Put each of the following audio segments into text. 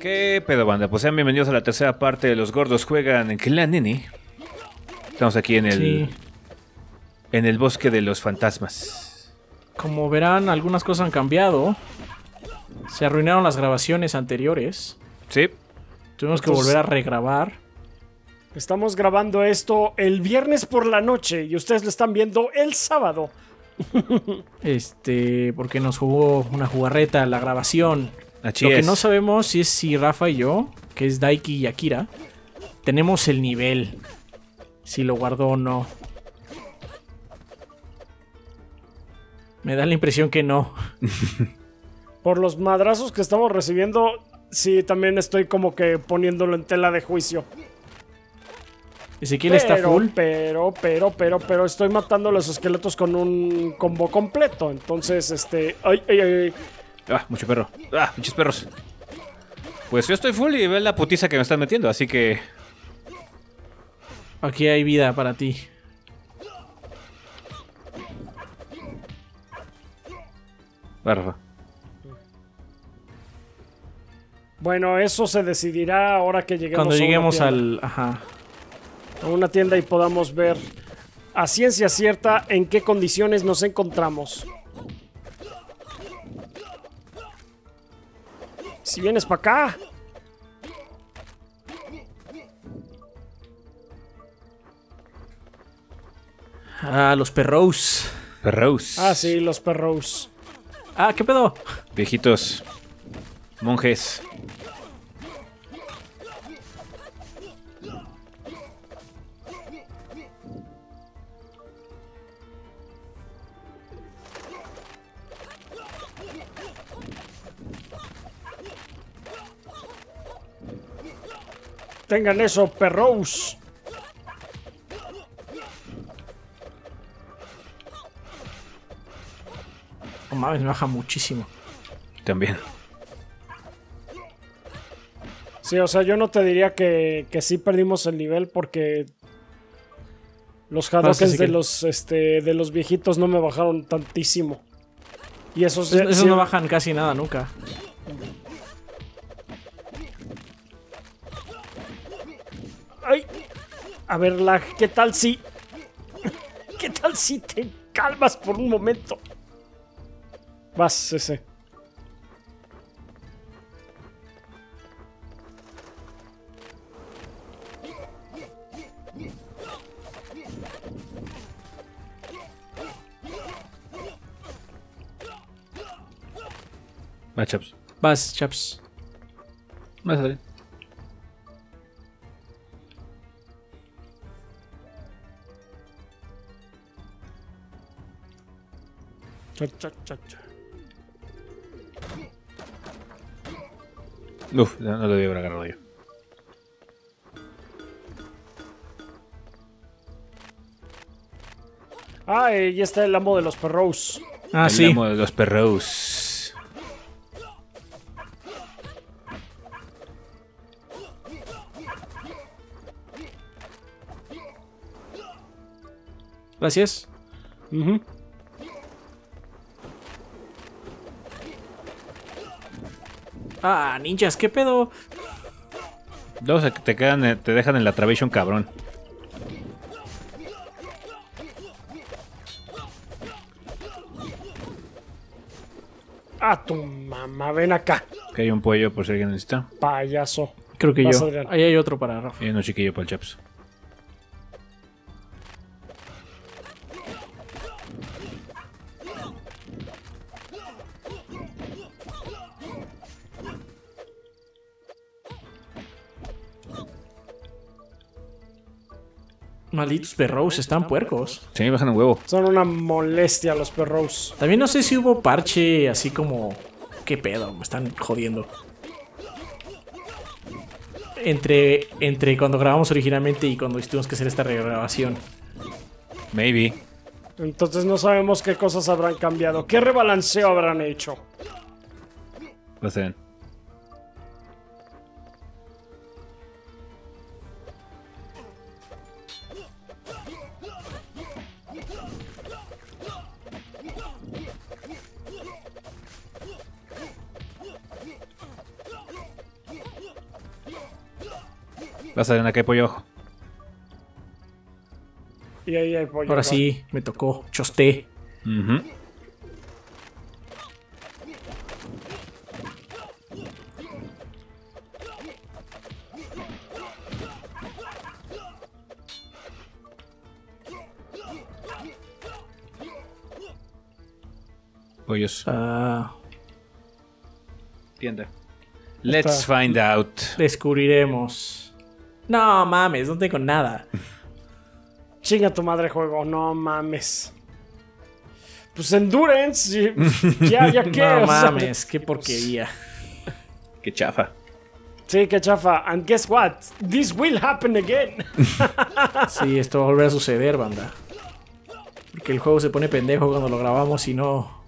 ¿Qué pedo, banda? Pues sean bienvenidos a la tercera parte de Los Gordos Juegan en Clan Nini. Estamos aquí en el, Sí. en el bosque de los fantasmas. Como verán, algunas cosas han cambiado. Se arruinaron las grabaciones anteriores. Sí, Tuvimos que Entonces- volver a regrabar. Estamos grabando esto el viernes por la noche y ustedes lo están viendo el sábado. Este, porque nos jugó una jugarreta la grabación. así Lo que no sabemos es si Rafa y yo, que es Daiki y Akira, tenemos el nivel. Si lo guardó o no. Me da la impresión que no. Por los madrazos que estamos recibiendo, sí, también estoy como que poniéndolo en tela de juicio. Ezequiel está full. Pero, pero, pero, pero estoy matando a los esqueletos con un combo completo. Entonces, este. Ay, ay, ay. Ah, mucho perro. Ah, muchos perros. Pues yo estoy full y ve la putiza que me están metiendo, así que. Aquí hay vida para ti. Va, Bueno, eso se decidirá ahora que lleguemos, Cuando a una lleguemos tienda. al. Ajá. a una tienda y podamos ver a ciencia cierta en qué condiciones nos encontramos. Si vienes para acá. Ah, los perros. Perros. Ah, sí, los perros. Ah, ¿qué pedo? Viejitos. Monjes. Tengan eso, perros. Mames, me baja muchísimo. También. Sí, o sea, yo no te diría que, que sí perdimos el nivel porque los Hadokens sí de que- los este de los viejitos no me bajaron tantísimo. Y esos, Esos, esos sí- no bajan casi nada nunca. Ay. A ver, lag, ¿qué tal si ¿Qué tal si te calmas por un momento? Vas, ese. Va, chaps. Vas, chaps. Va a salir. Cha, cha, cha, cha. Uf, no, no lo debí haber agarrado yo. Ah, eh, y está el amo de los perros. Ah, El sí. amo de los perros. Gracias. Ujú. Ah, ninjas, ¿qué pedo? Luego se- te quedan, eh, te dejan en la Travation cabrón. Ah, tu mamá, ven acá, Que hay un pollo por si alguien necesita. payaso. Creo que Vas, yo. Ahí hay otro para Rafa. Y uno chiquillo para el chaps. Malditos perros, están puercos. Sí, bajan un huevo. Son una molestia los perros. También no sé si hubo parche así como. ¿Qué pedo? Me están jodiendo. Entre, entre cuando grabamos originalmente y cuando tuvimos que hacer esta regrabación. Maybe. Entonces no sabemos qué cosas habrán cambiado. ¿Qué rebalanceo habrán hecho? Va a Vas a ver acá hay pollo abajo. Y ahí hay pollo. Ahora abajo. sí, me tocó. Chosté. Ujú. Pollos. Ah, Tienda. Let's find out. descubriremos. No mames, no tengo nada. Chinga tu madre juego, no mames. Pues Endurance, ya, ya que. no o sea, mames, qué porquería. Qué chafa. sí, que chafa. And guess what? This will happen again. Sí, esto va a volver a suceder, banda. Porque el juego se pone pendejo cuando lo grabamos y no.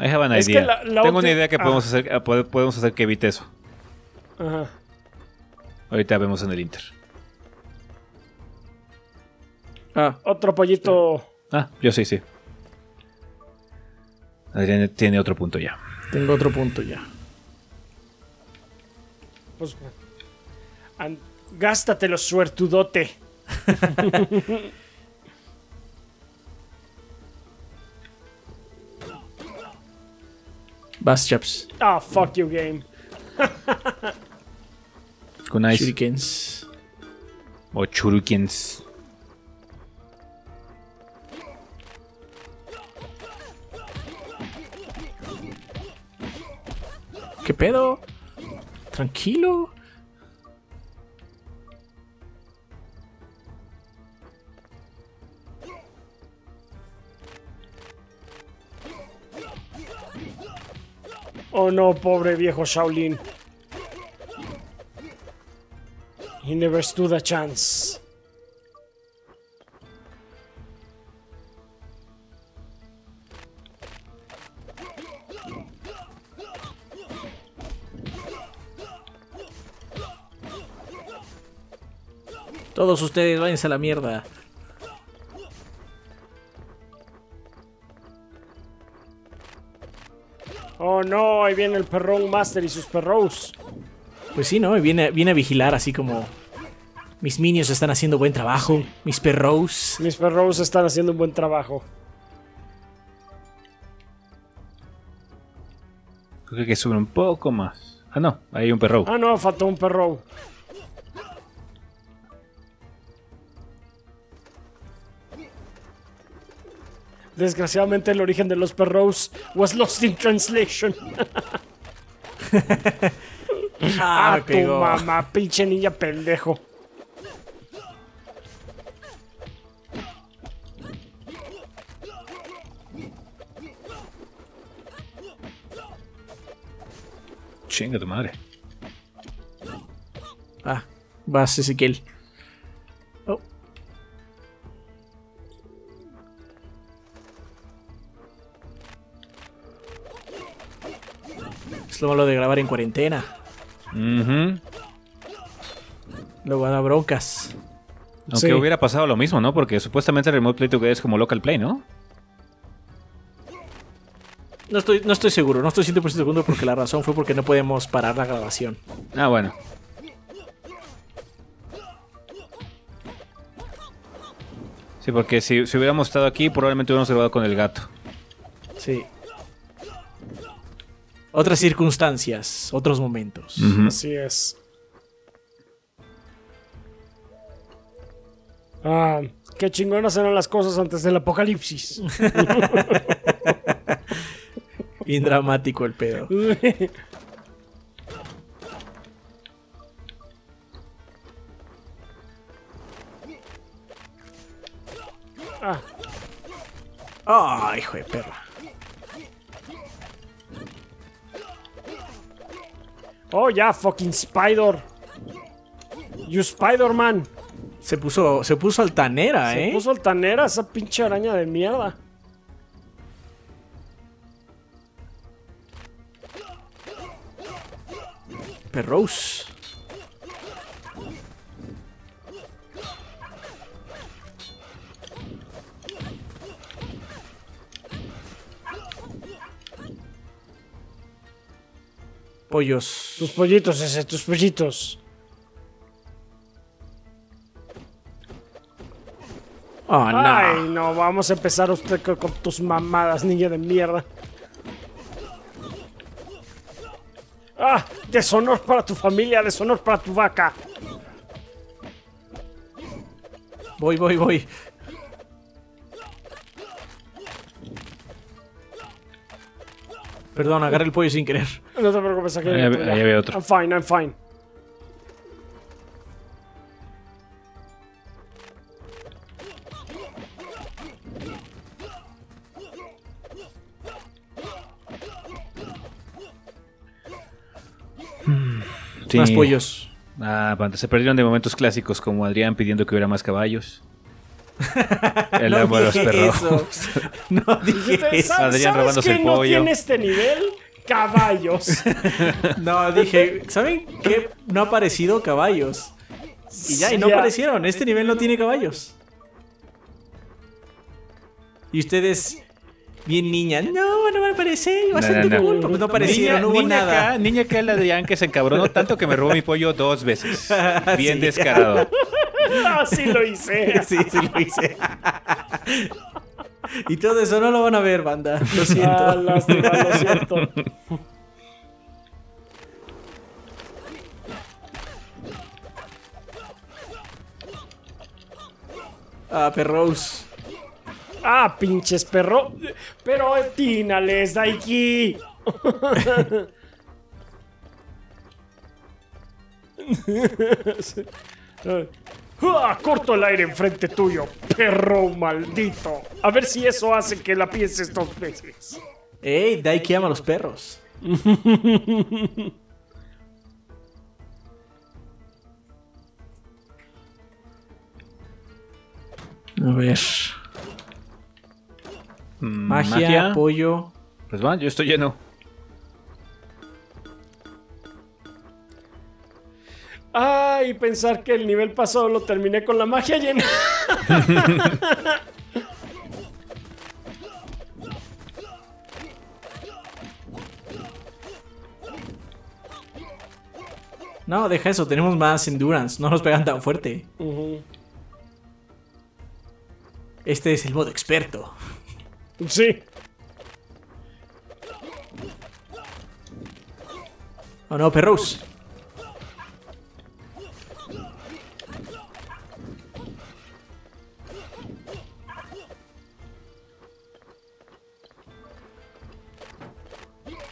I have an Es que idea. la- la Tengo una idea que ah. podemos hacer, ah, pode- podemos hacer que evite eso. Ajá. Ahorita vemos en el Inter. Ah, Otro pollito. Ah, yo sí, sí. Adrián tiene otro punto ya. tengo otro punto ya. Pues. gástatelo, suertudote. Bass Chaps. Ah, fuck you, game. Con Ice Shurikens. o Churukins. ¿Qué pedo? Tranquilo. Oh no, pobre viejo Shaolin. He never stood a chance. Todos ustedes váyanse a la mierda. No, ahí viene el perrón Master y sus perros. Pues sí, ¿no? Y viene, viene a vigilar así como... Mis minions están haciendo buen trabajo. Mis perros. Mis perros están haciendo un buen trabajo. Creo que sube un poco más. Ah, no, ahí hay un perro. Ah no, faltó un perro. Desgraciadamente el origen de los perros was lost in translation. Ah, Ah, tu mamá, pinche niña pendejo. Chinga tu madre. Ah, vas Ezequiel. Es lo malo de grabar en cuarentena. Ujú. Luego van a broncas. Aunque Sí. hubiera pasado lo mismo, ¿no? Porque supuestamente el Remote Play Together es como local play, ¿no? No estoy, no estoy seguro, no estoy 100% seguro porque la razón fue porque no podemos parar la grabación. Ah, bueno. Sí, porque si, si hubiéramos estado aquí, probablemente hubiéramos grabado con el gato. Sí. Otras circunstancias, otros momentos. Así es. Ah, qué chingonas eran las cosas antes del apocalipsis. Bien dramático el pedo. ah, Ah, hijo de perra. Oh, ya, fucking Spider. You Spider-Man. Se puso, se puso altanera, Se ¿eh? puso altanera esa pinche araña de mierda. Perros. Pollos. Tus pollitos ese, tus pollitos. Oh, no. Ay, no, vamos a empezar usted con, con tus mamadas, niña de mierda. Ah, deshonor para tu familia, deshonor para tu vaca. Voy, voy, voy. Perdón, agarré el pollo sin querer. No te preocupes, aquí Ahí hay otro, ya. ahí había otro. I'm fine, I'm fine. Sí. Más pollos. Ah, se perdieron de momentos clásicos como Adrián pidiendo que hubiera más caballos. El amo de los dije perros. eso. No dije ¿Ustedes eso. Adrián ¿Sabes robándose que el no pollo. tiene este nivel? Caballos. No, dije, ¿saben qué? No ha aparecido caballos. Y ya, y no Ya. aparecieron. Este nivel no tiene caballos. Y ustedes, bien niña, no, no van a aparecer. Bastante no, no. cool. Pues no aparecieron, no hubo niña nada. Acá, niña acá, Adrián que se encabronó tanto que me robó mi pollo dos veces. Bien descarado. Así lo hice. Sí, sí lo hice. y todo eso no lo van a ver, banda. Lo siento. Ah, lástima, lo siento. Ah, perros. Ah, pinches perro. Pero tínales, Daiki. Ah, corto el aire enfrente tuyo, perro maldito. A ver si eso hace que la pienses dos veces. Ey, Daiki ama a los perros. A ver. Mm, Magia, pollo. Pues va, yo estoy lleno. Ay, pensar que el nivel pasado lo terminé con la magia llena. No, deja eso, tenemos más endurance, no nos pegan tan fuerte. Este es el modo experto. Sí. Oh no, perros.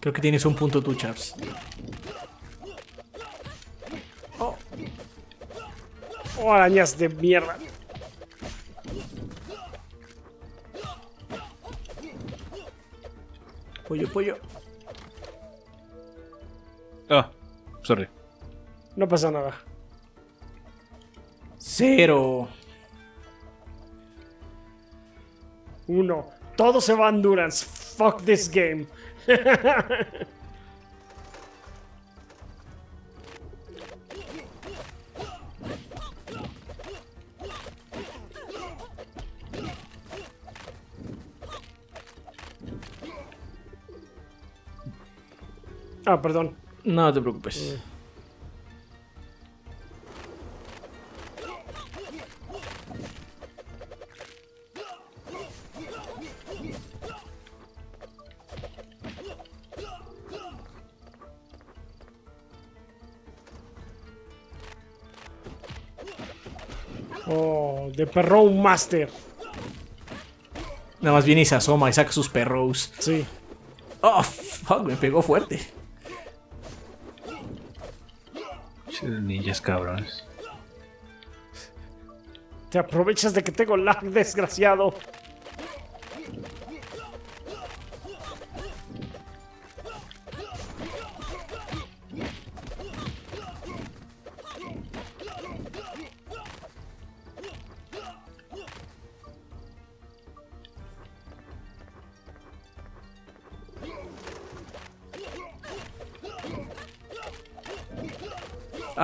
Creo que tienes un punto tú, Chaps. Oh, arañas de mierda. Pollo, pollo. Oh, sorry. No pasa nada. Cero. Uno. Todo se va a endurance. Fuck this game. Ah, perdón. No te preocupes. Perro un master. Nada más viene y se asoma y saca sus perros. Sí. Oh, fuck, me pegó fuerte. Chidos Ninjas cabrones. Te aprovechas de que tengo lag, desgraciado.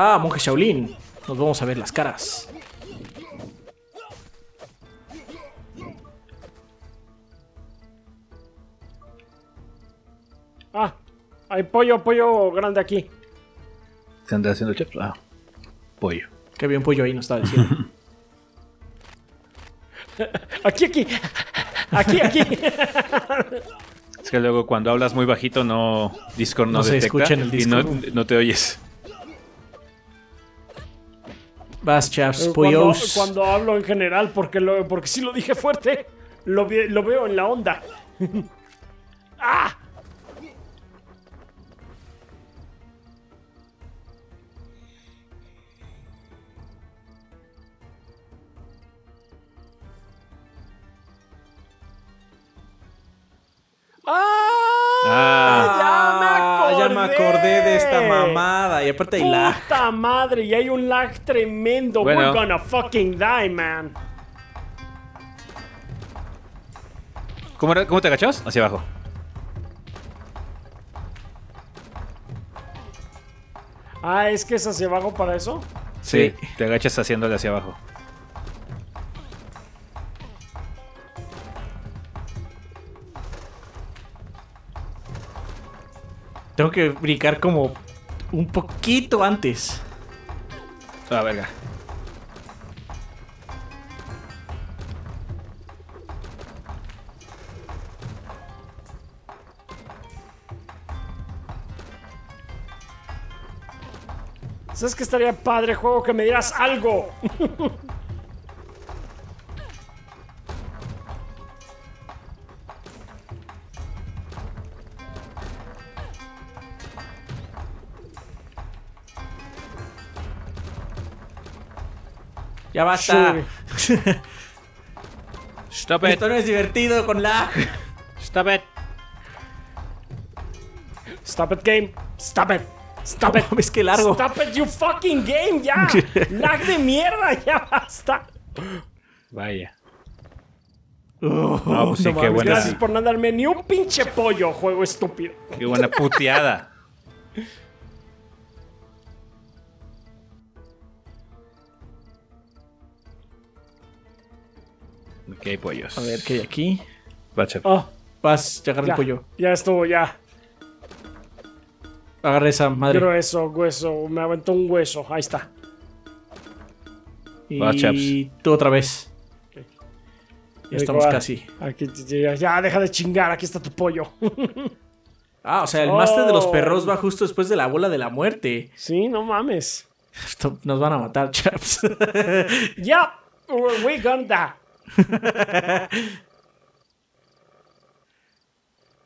Ah, monje Shaolin. Nos vamos a ver las caras. Ah, Hay pollo, pollo grande aquí. ¿Qué anda haciendo Chaps? Ah, pollo. Que había un pollo ahí, no estaba diciendo. Aquí, aquí. Aquí, aquí. Es que luego cuando hablas muy bajito no Discord no, No se detecta escucha en el y no, Discord. no te oyes. Vas, chaps, cuando, pollos. cuando hablo en general, porque, lo, porque si lo dije fuerte, lo, lo veo en la onda. ¡Ah! ¡Ah! Acordé. de esta mamada. Y aparte hay lag. Puta madre, y hay un lag tremendo. Bueno. We're gonna fucking die, man. ¿Cómo, era- ¿Cómo te agachabas? Hacia abajo. Ah, es que es hacia abajo para eso. Sí. Te agachas haciéndole hacia abajo. Tengo que brincar como un poquito antes. Ah, verga. ¿Sabes que estaría padre, juego, que me dieras algo? Ya basta. Stop it. Esto no es divertido con lag. Stop it. Stop it, game. Stop it. Stop it. Es que largo. Stop it, you fucking game, ya. Lag de mierda, ya basta. Vaya. Oh, No, pues sí, qué buena. Gracias por no darme ni un pinche pollo, juego estúpido. Qué buena puteada. Ok, pollos. A ver qué hay aquí. Va, Chap. Oh, Vas, ya agarra ya. el pollo. Ya estuvo, ya. Agarra esa madre. Grueso, hueso. Me aventó un hueso. Ahí está. y tú otra vez. Ya estamos casi. Aquí, ya, ya, deja de chingar. Aquí está tu pollo. Ah, o sea, el máster de los Oh. perros va justo después de la bola de la muerte. sí, no mames. Nos van a matar, chaps. Ya. We gonna.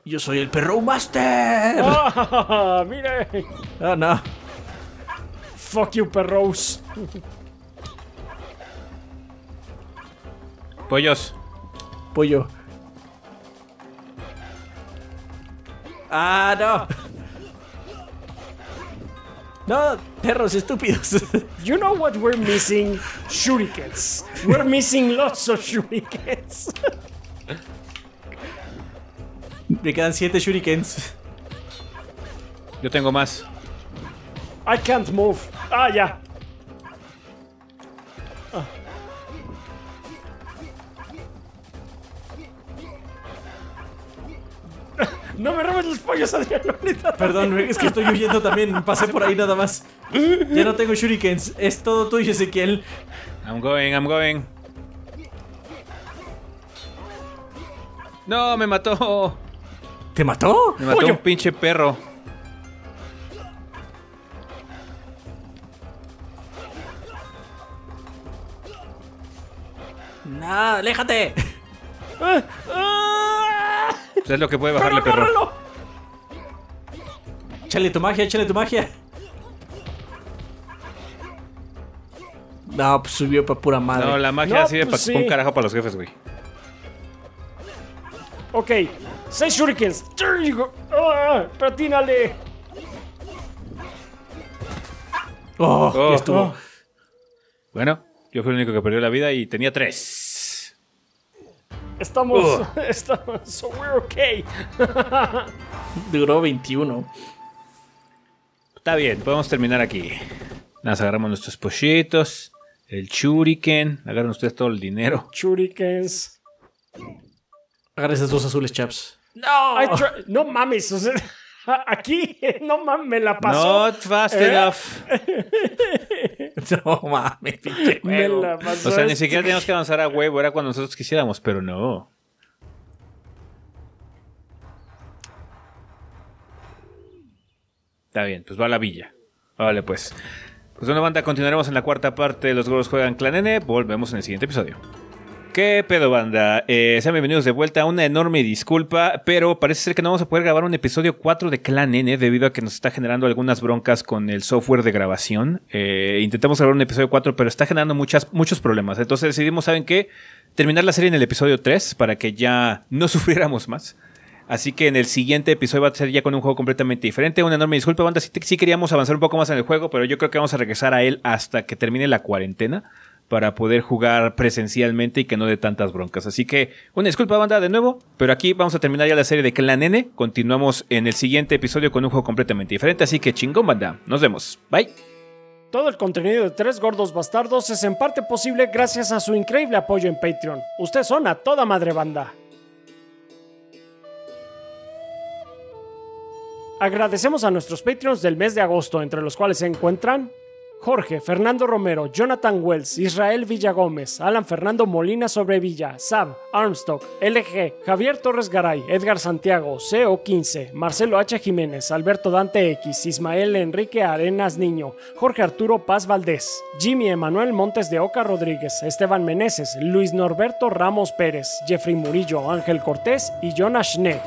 Yo soy el perro master. Ah, mire. Oh, no. Fuck you, perros. Pollos. Pollo. Ah, no. No, perros estúpidos. You know what we're missing? Shurikens. We're missing lots of shurikens. Me quedan siete shurikens. Yo tengo más. I can't move. Ah, ya. No me robes los pollos, Adrián. ahorita. Perdón, es que estoy huyendo también. Pasé por ahí nada más. Ya no tengo shurikens. Es todo tuyo, Ezequiel. I'm going, I'm going. No, me mató. ¿Te mató? Me mató Pollo. un pinche perro. Nah, aléjate. Ah, ah. Es lo que puede bajarle, perro. agárralo. Échale tu magia, échale tu magia. No, pues subió para pura madre. No, la magia No, sirve pues para un carajo para los jefes, güey. Ok, seis shurikens. There you go. Ah, patínale. Oh, Oh, ya estuvo. oh. Bueno, yo fui el único que perdió la vida y tenía tres. Estamos. Estamos. So we're okay. Duró 21. Está bien, podemos terminar aquí. Nada, más agarramos nuestros pollitos, el shuriken, agarran ustedes todo el dinero. Shurikens. Agarra esas dos azules, chaps. I try- no mames. o sea, Aquí, no mames, me la pasó. Not fast ¿Eh? enough. No mames, pinche juego. O sea, ni este- siquiera teníamos que avanzar a huevo, era cuando nosotros quisiéramos, pero no. Está bien, pues va a la villa. Vale, pues. Pues bueno, banda, continuaremos en la cuarta parte de Los Gordos Juegan Clan N. Volvemos en el siguiente episodio. ¿Qué pedo, banda? Eh, sean bienvenidos de vuelta. Una enorme disculpa, pero parece ser que no vamos a poder grabar un episodio 4 de Clan N debido a que nos está generando algunas broncas con el software de grabación. Eh, intentamos grabar un episodio 4, pero está generando muchas, muchos problemas. Entonces decidimos, ¿saben qué? Terminar la serie en el episodio 3 para que ya no sufriéramos más. Así que en el siguiente episodio va a ser ya con un juego completamente diferente. Una enorme disculpa, banda. Sí, sí queríamos avanzar un poco más en el juego, pero yo creo que vamos a regresar a él hasta que termine la cuarentena para poder jugar presencialmente y que no dé tantas broncas. Así que una disculpa, banda, de nuevo. Pero aquí vamos a terminar ya la serie de Clan N. Continuamos en el siguiente episodio con un juego completamente diferente. Así que chingón, banda. Nos vemos. Bye. Todo el contenido de Tres Gordos Bastardos es en parte posible gracias a su increíble apoyo en Patreon. Ustedes son a toda madre banda. Agradecemos a nuestros Patreons del mes de agosto, entre los cuales se encuentran Jorge, Fernando Romero, Jonathan Wells, Israel Villagómez, Alan Fernando Molina Sobrevilla, Sab, Armstock, LG, Javier Torres Garay, Edgar Santiago, CO15, Marcelo H. Jiménez, Alberto Dante X, Ismael Enrique Arenas Niño, Jorge Arturo Paz Valdés, Jimmy Emanuel Montes de Oca Rodríguez, Esteban Meneses, Luis Norberto Ramos Pérez, Jeffrey Murillo, Ángel Cortés y Jonas Schne.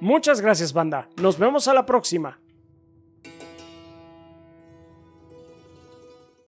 Muchas gracias, banda. Nos vemos a la próxima.